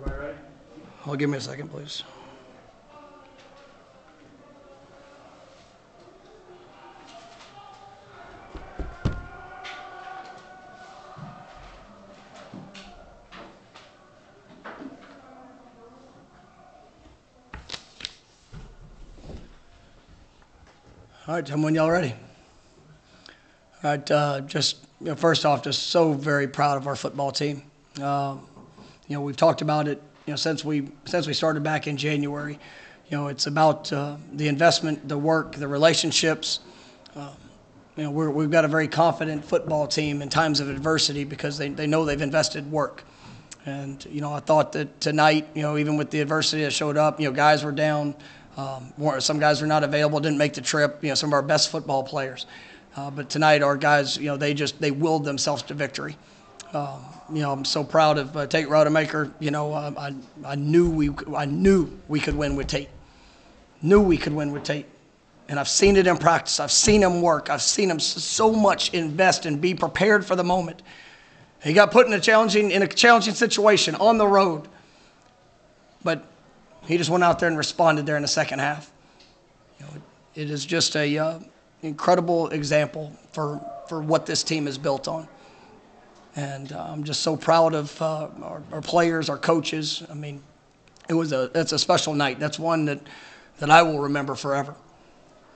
Everybody ready? Well, give me a second, please. All right, gentlemen, y'all ready? All right, uh, just, you know, first off, just so very proud of our football team. Um, you know, we've talked about it, you know, since we since we started back in January. You know, it's about uh, the investment, the work, the relationships. Um, you know, we're, we've got a very confident football team in times of adversity because they, they know they've invested work. And, you know, I thought that tonight, you know, even with the adversity that showed up, you know, guys were down. Um, some guys were not available, didn't make the trip, you know, some of our best football players. Uh, but tonight, our guys, you know, they just, they willed themselves to victory Um, you know, I'm so proud of uh, Tate Rodemaker. You know, um, I, I knew we, I knew we could win with Tate. Knew we could win with Tate. And I've seen it in practice. I've seen him work. I've seen him so much invest and be prepared for the moment. He got put in a challenging, in a challenging situation on the road. But he just went out there and responded there in the second half. You know, it is just a uh, incredible example for, for what this team is built on. And uh, I'm just so proud of uh, our, our players, our coaches. I mean, it was a it's a special night. That's one that that I will remember forever,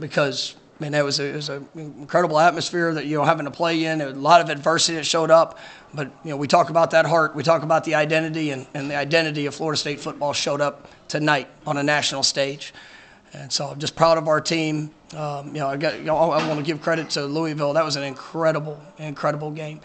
because I mean it was a, it was an incredible atmosphere that you know having to play in. A lot of adversity that showed up, but you know we talk about that heart. We talk about the identity, and, and the identity of Florida State football showed up tonight on a national stage. And so I'm just proud of our team. Um, you know, I got, you know, I want to give credit to Louisville. That was an incredible, incredible game.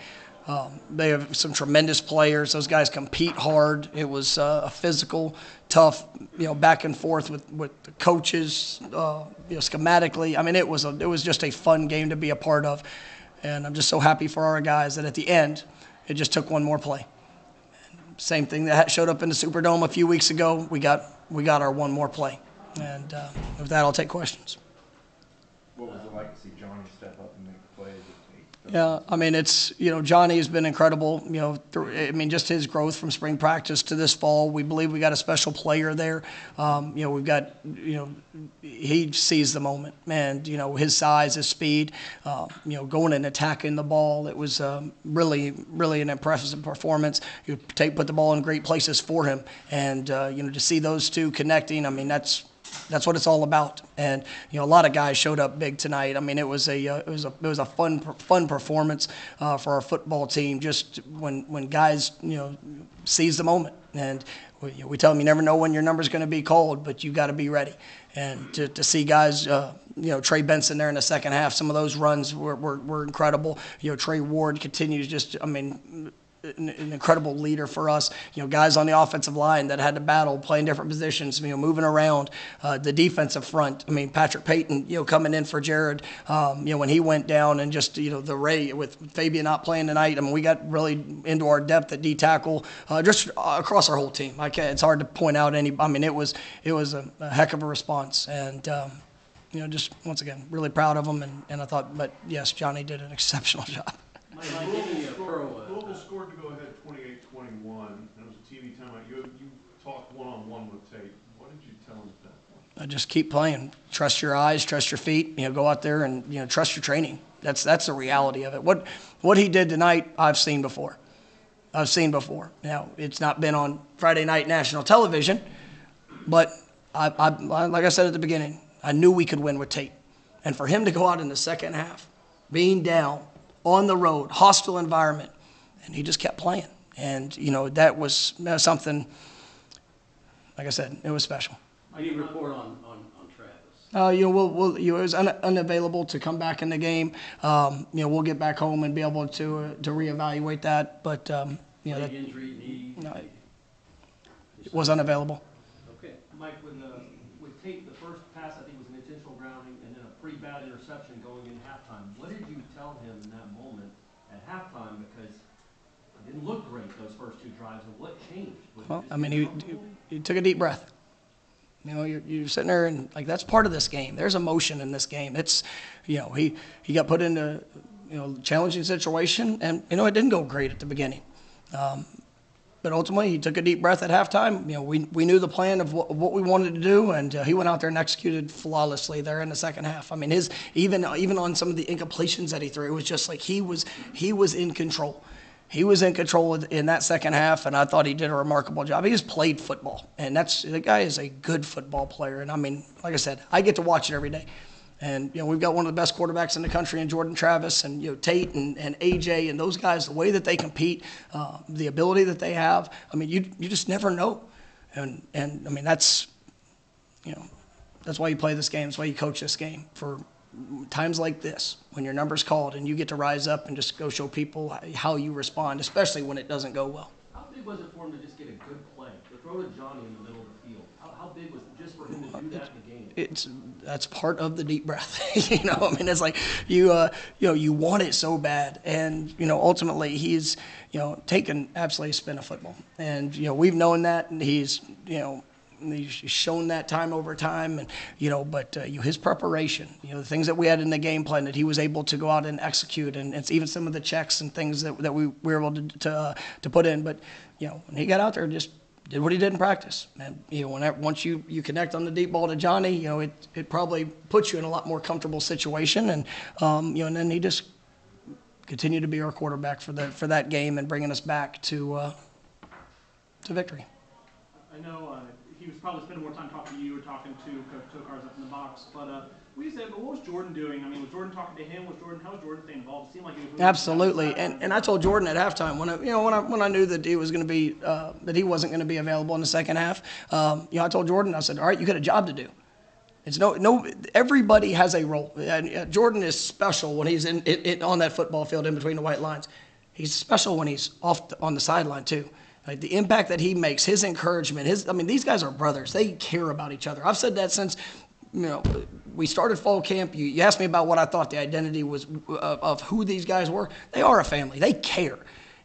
Um, they have some tremendous players. Those guys compete hard. It was uh, a physical, tough, you know, back and forth with, with the coaches, uh, you know, schematically. I mean, it was a, it was just a fun game to be a part of, and I'm just so happy for our guys that at the end, it just took one more play. Same thing that showed up in the Superdome a few weeks ago. We got we got our one more play, and uh, with that, I'll take questions. What was it like to see Johnny step up and make the plays? at Tate? Yeah, I mean, it's, you know, Johnny has been incredible, you know, through, I mean, just his growth from spring practice to this fall. We believe we got a special player there. Um, you know, we've got, you know, he sees the moment, and, you know, his size, his speed, uh, you know, going and attacking the ball. It was um, really, really an impressive performance. You take, put the ball in great places for him, and, uh, you know, to see those two connecting, I mean, that's, that's what it's all about. And you know, a lot of guys showed up big tonight. I mean, it was a uh, it was a it was a fun fun performance uh, for our football team. Just when when guys you know seize the moment and. We, tell them you never know when your number's going to be called, but you got to be ready. And to, to see guys, uh, you know, Trey Benson there in the second half, some of those runs were, were, were incredible. You know, Trey Ward continues just, I mean, an, incredible leader for us. You know, guys on the offensive line that had to battle, playing different positions, you know, moving around. Uh, the defensive front. I mean, Patrick Payton, you know, coming in for Jared. Um, you know, when he went down, and just you know the Ray with Fabien not playing tonight. I mean, we got really into our depth at D tackle, uh, just across our whole team. I can't, it's hard to point out any. I mean, it was it was a, a heck of a response, and. Um, you know, just once again, really proud of them, and, and I thought, but yes, Johnny did an exceptional job. Mike, give me a pro, uh, Louisville scored to go ahead 28-21, and it was a TV timeout. You, you talked one-on-one with Tate. What did you tell him at that point? Uh, just keep playing. Trust your eyes, trust your feet. You know, go out there and you know trust your training. That's that's the reality of it. What what he did tonight, I've seen before. I've seen before. Now it's not been on Friday night national television, but I, I like I said at the beginning, I knew we could win with Tate, and for him to go out in the second half, being down on the road, hostile environment, and he just kept playing. And you know that was, that was something. Like I said, it was special. Any report on, on, on Travis? Uh, you know, we'll, we'll, you know, it was un- unavailable to come back in the game. Um, you know, we'll get back home and be able to uh, to reevaluate that. But um, you know, Leg that injury, knee? No, it- was unavailable. Okay. Mike, when, uh, with Tate, the first pass, I think was an intentional grounding and then a pretty bad interception going in halftime. What did you tell him in that moment at halftime? Because it didn't look great those first two drives, and what changed? Was it Well, just I mean, he, he took a deep breath. You know, you're, you're sitting there and like that's part of this game. There's emotion in this game. It's, you know, he he got put into, you know, challenging situation, and you know it didn't go great at the beginning. Um, but ultimately, he took a deep breath at halftime. You know, we, we knew the plan of what, what we wanted to do, and uh, he went out there and executed flawlessly there in the second half. I mean, his even even on some of the incompletions that he threw, it was just like he was he was in control. He was in control in that second half, and I thought he did a remarkable job. He just played football, and that's the guy is a good football player. And I mean, like I said, I get to watch it every day. And you know we've got one of the best quarterbacks in the country in Jordan Travis and you know Tate and, and AJ and those guys the way that they compete, uh, the ability that they have. I mean you you just never know, and and I mean that's you know that's why you play this game. That's why you coach this game for times like this when your number's called and you get to rise up and just go show people how you respond, especially when it doesn't go well. How big was it for him to just get a good play, to throw to Johnny in the middle of the field? How, how big was it just for him to do that in the game? it's that's part of the deep breath. you know, I mean, it's like you uh, you know you want it so bad, and you know ultimately he's you know taken absolutely a spin of football, and you know we've known that, and he's you know. He's shown that time over time, and you know, but uh, you his preparation, you know, the things that we had in the game plan that he was able to go out and execute, and it's even some of the checks and things that, that we, we were able to to, uh, to put in. But you know, when he got out there, just did what he did in practice. And you know, whenever, once you, you connect on the deep ball to Johnny, you know, it, it probably puts you in a lot more comfortable situation. And um, you know, and then he just continued to be our quarterback for the for that game and bringing us back to uh, to victory. I know uh, he was probably spending more time talking to you or talking to Coach Tokars up in the box, but uh, you said, but what was Jordan doing? I mean, was Jordan talking to him? Was Jordan how was Jordan staying involved? It seemed like he was moving Absolutely, and and I told Jordan at halftime when I you know when I when I knew that he was going to be uh, that he wasn't going to be available in the second half. Um, you know, I told Jordan I said, all right, you got a job to do. It's no no. Everybody has a role. And uh, Jordan is special when he's in, in, in on that football field in between the white lines. He's special when he's off the, on the sideline too. The impact that he makes, his encouragement, his. I mean, these guys are brothers. They care about each other. I've said that since you know, we started fall camp. You, you asked me about what I thought the identity was of, of who these guys were. They are a family. They care.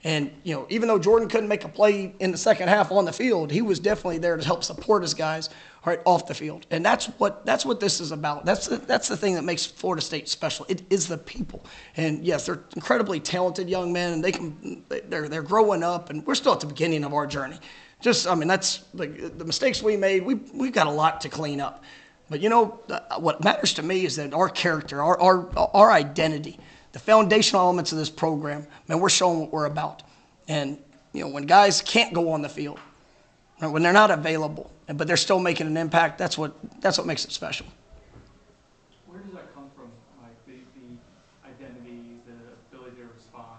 And, you know, even though Jordan couldn't make a play in the second half on the field, he was definitely there to help support his guys right off the field. And that's what that's what this is about. That's the, that's the thing that makes Florida State special. It is the people. And yes, they're incredibly talented young men, and they can they're they're growing up, and we're still at the beginning of our journey. Just, I mean, that's like the mistakes we made. We we've got a lot to clean up. But you know, what matters to me is that our character, our, our, our identity, the foundational elements of this program, man, we're showing what we're about. And, you know, when guys can't go on the field, right, when they're not available, but they're still making an impact, that's what, that's what makes it special. Where does that come from? Like the, the identity, the ability to respond.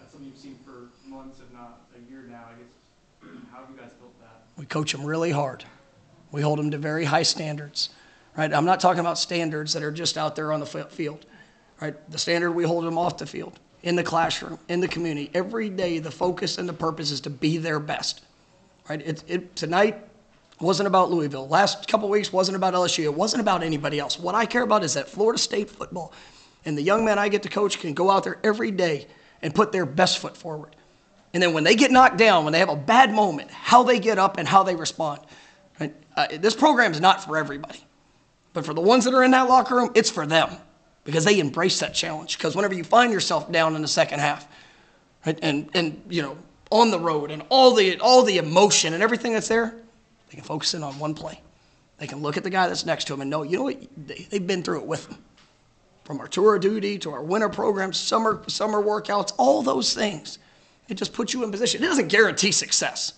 That's something you've seen for months, if not a year now. I guess. How have you guys built that? We coach them really hard. We hold them to very high standards, right? I'm not talking about standards that are just out there on the field, right? The standard we hold them off the field, in the classroom, in the community. Every day, the focus and the purpose is to be their best, right? It, it, tonight wasn't about Louisville. Last couple weeks wasn't about LSU. It wasn't about anybody else. What I care about is that Florida State football and the young men I get to coach can go out there every day and put their best foot forward. And then when they get knocked down, when they have a bad moment, how they get up and how they respond. Right? Uh, this program is not for everybody, but for the ones that are in that locker room, it's for them because they embrace that challenge. Because whenever you find yourself down in the second half, right, and and you know on the road and all the all the emotion and everything that's there, they can focus in on one play. They can look at the guy that's next to them and know, you know what, they, they've been through it with them. From our tour of duty to our winter programs, summer summer workouts, all those things. It just puts you in position. It doesn't guarantee success.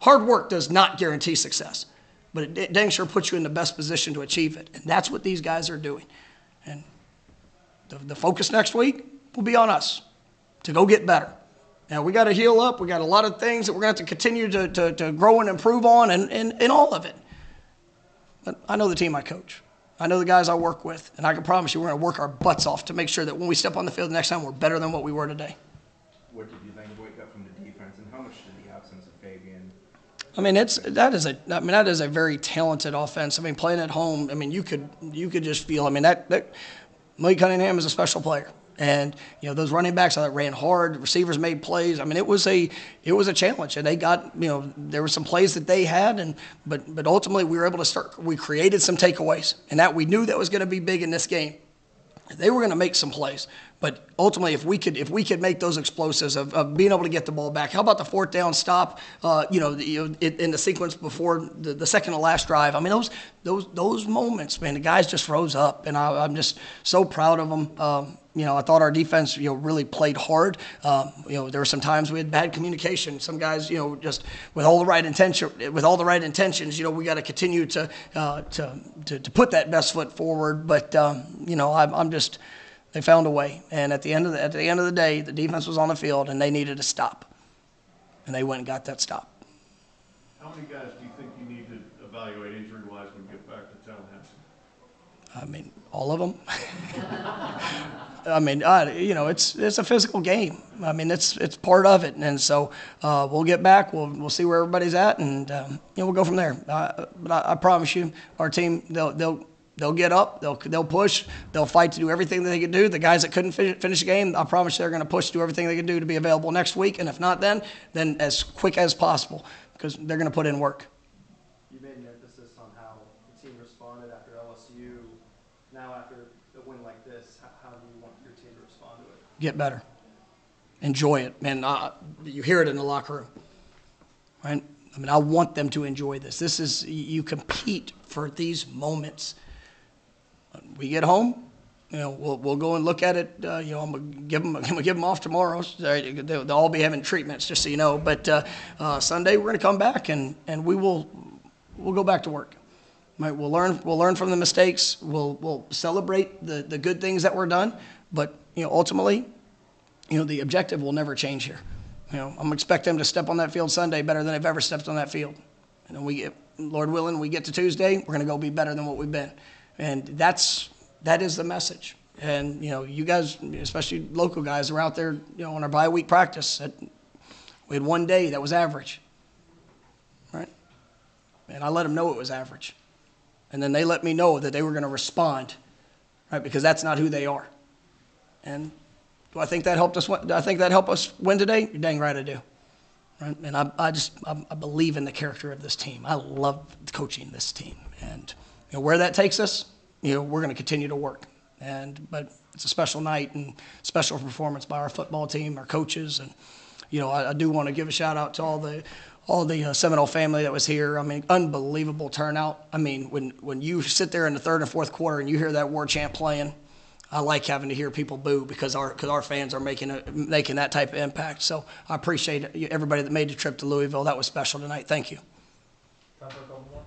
Hard work does not guarantee success, but it dang sure puts you in the best position to achieve it. And that's what these guys are doing. The, the focus next week will be on us to go get better. Now, we got to heal up. We got a lot of things that we're going to have to continue to, to, to grow and improve on, and, and, and all of it. But I know the team I coach. I know the guys I work with, and I can promise you we're going to work our butts off to make sure that when we step on the field the next time, we're better than what we were today. What did you think of what you got from the defense, and how much did the absence of Fabien? I mean, it's that is a I mean that is a very talented offense. I mean, playing at home, I mean, you could you could just feel. I mean, that that Malik Cunningham is a special player, and you know those running backs that ran hard, receivers made plays. I mean, it was a it was a challenge, and they got you know there were some plays that they had, and but but ultimately we were able to start. We created some takeaways, and that we knew that was going to be big in this game. They were going to make some plays, But ultimately, if we could, if we could make those explosives of, of being able to get the ball back, how about the fourth down stop? Uh, you know, the, know, in, the sequence before the, the second to last drive. I mean, those those those moments, man, the guys just rose up, and I, I'm just so proud of them. Um, you know, I thought our defense, you know, really played hard. Um, you know, there were some times we had bad communication. Some guys, you know, just with all the right intention, with all the right intentions, you know, we got to continue to, uh, to to to put that best foot forward. But um, you know, I'm, I'm just they found a way. And at the end of the, at the end of the day, the defense was on the field and they needed a stop, and they went and got that stop. How many guys do you think you need to evaluate injury-wise when you get back to Tallahassee? I mean, all of them. I mean, uh, you know, it's it's a physical game. I mean, it's it's part of it, and so uh, we'll get back. We'll we'll see where everybody's at, and um, you know, we'll go from there. Uh, but I, I promise you, our team they'll they'll they'll get up, they'll they'll push, they'll fight to do everything that they can do. The guys that couldn't fi- finish the game, I promise you, they're going to push to do everything they can do to be available next week, and if not, then then as quick as possible because they're going to put in work. You made an emphasis on how the team responded after LSU. Now after a win like this, how, do you want your team to respond to it? get better. Enjoy it, man. Uh, you hear it in the locker room, right? I mean, I want them to enjoy this. This is you compete for these moments. We get home, you know, we'll, we'll go and look at it. Uh, you know, I'm gonna give them, I'm gonna give them off tomorrow. They'll, they'll all be having treatments, just so you know. But uh, uh, Sunday we're gonna come back and and we will we'll go back to work. Right, we'll learn. We'll learn from the mistakes. We'll we'll celebrate the the good things that were done. But you know, ultimately, you know, the objective will never change here. You know, I'm expecting them to step on that field Sunday better than they've ever stepped on that field. And then we get, Lord willing, we get to Tuesday, we're going to go be better than what we've been. And that's that is the message. And you know, you guys, especially local guys, are out there, you know, on our bye week practice. At, we had one day that was average, right? And I let them know it was average. And then they let me know that they were going to respond, right? Because that's not who they are. And do I think that helped us? win- Do I think that helped us win today? You're dang right I do. Right? And I, I just I, I believe in the character of this team. I love coaching this team, and know where that takes us. You know we're going to continue to work. And but it's a special night and special performance by our football team, our coaches, and you know I, I do want to give a shout out to all the all the uh, Seminole family that was here. I mean, unbelievable turnout. I mean, when when you sit there in the third and fourth quarter and you hear that war chant playing, I like having to hear people boo because our because our fans are making a, making that type of impact. So I appreciate everybody that made the trip to Louisville. That was special tonight. Thank you. Time for a couple more?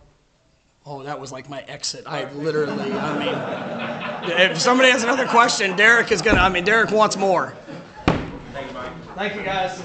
Oh, that was like my exit. I literally, I mean, if somebody has another question, Derek is gonna. I mean, Derek wants more. Thank you, Mike. Thank you, guys.